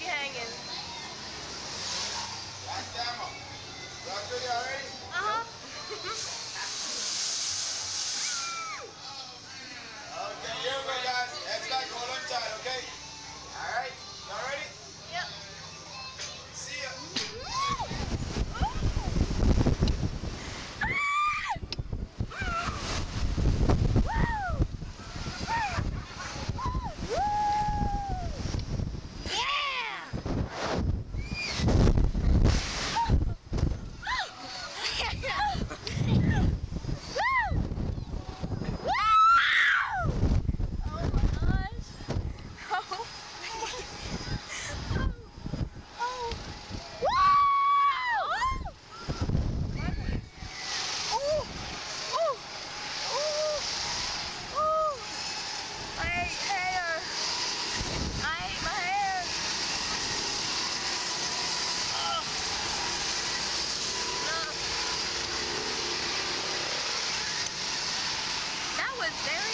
you hanging. I show? Uh-huh. Yeah. was very